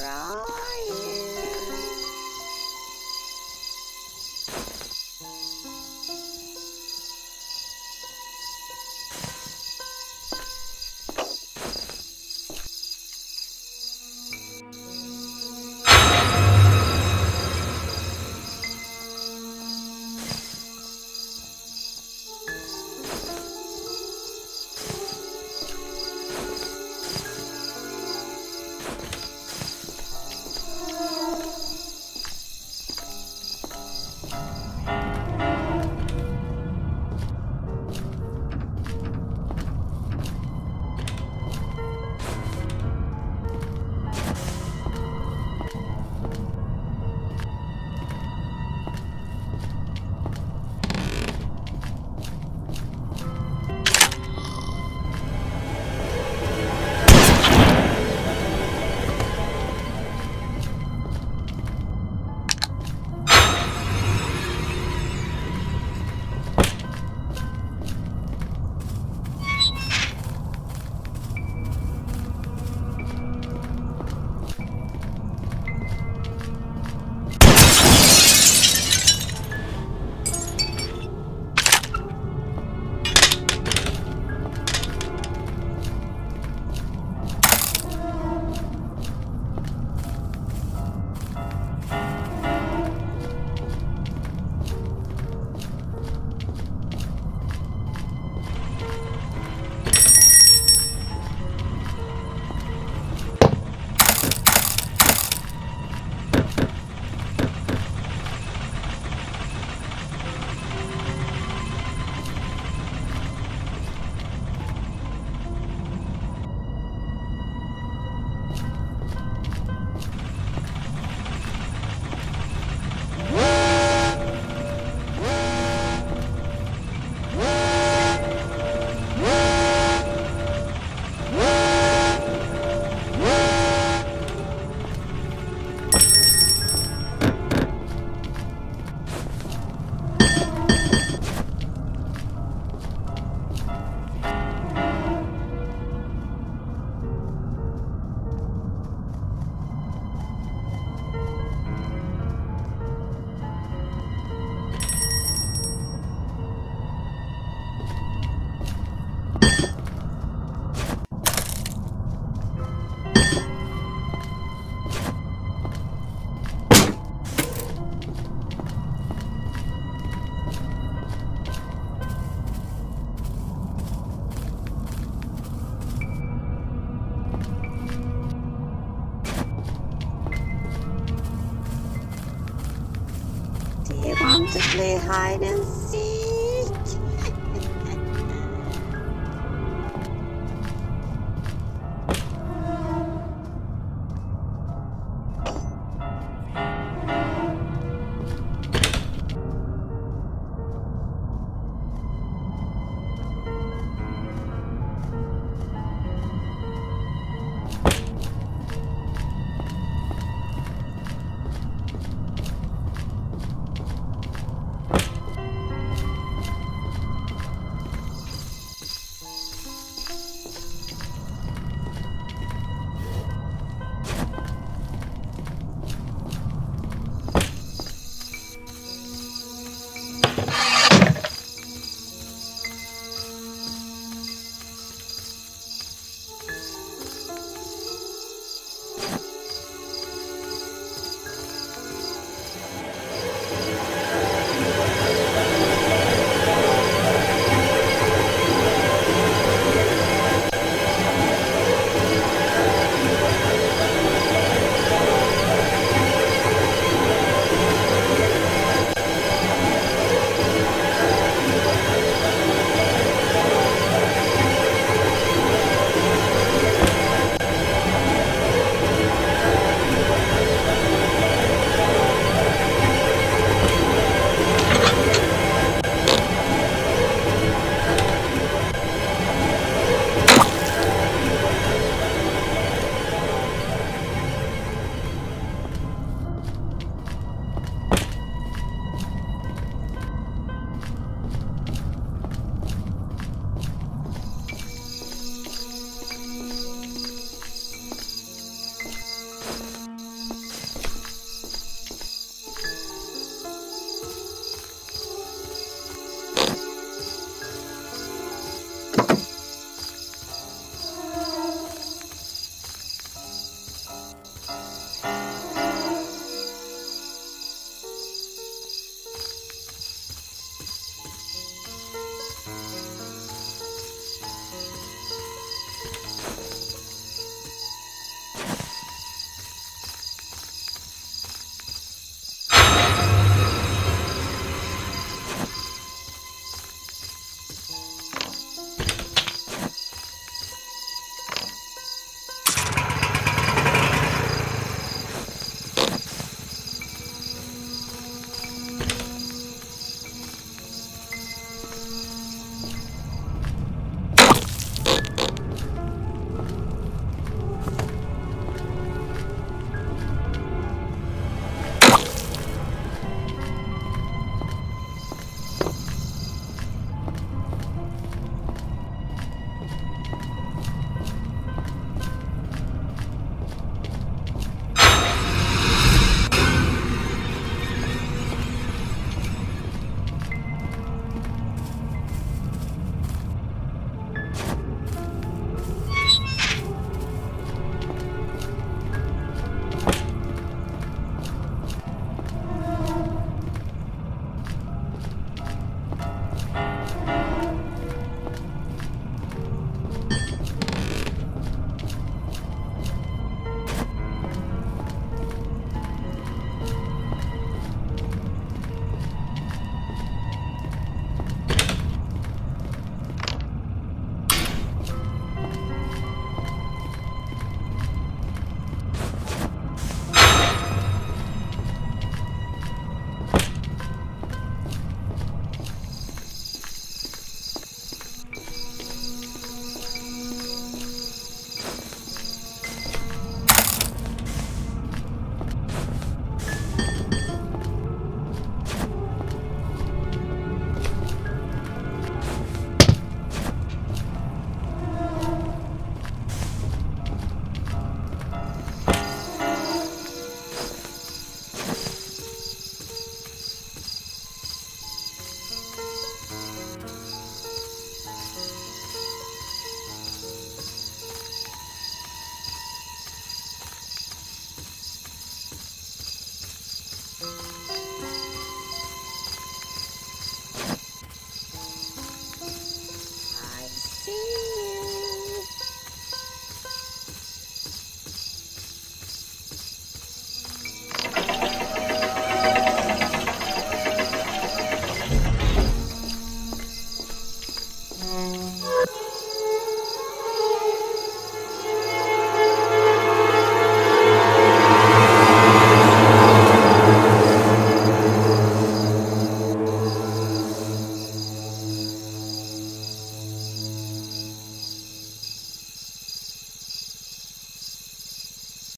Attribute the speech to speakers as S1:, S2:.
S1: Sarah. Hide and